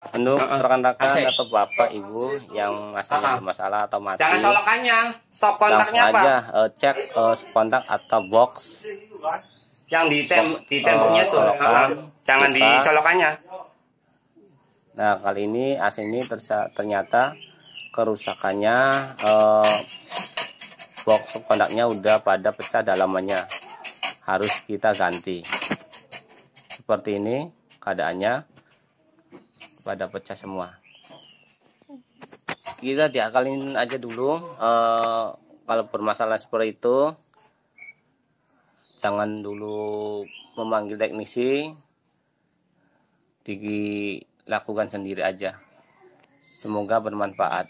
Untuk Uh-uh. rekan-rekan atau bapak ibu yang masanya Uh-uh. bermasalah atau mati, Jangan colokannya. Stop langsung kontaknya apa? aja eh, cek eh, kontak atau box Yang di tem di temboknya Oh, tuh. colokan. Uh-uh. Jangan di colokannya. Nah kali ini AC ini ternyata kerusakannya eh, box kontaknya udah pada pecah dalamannya harus kita ganti seperti ini keadaannya pada pecah semua. Kita diakalin aja dulu eh, kalau bermasalah seperti itu jangan dulu memanggil teknisi dilakukan sendiri aja. Semoga bermanfaat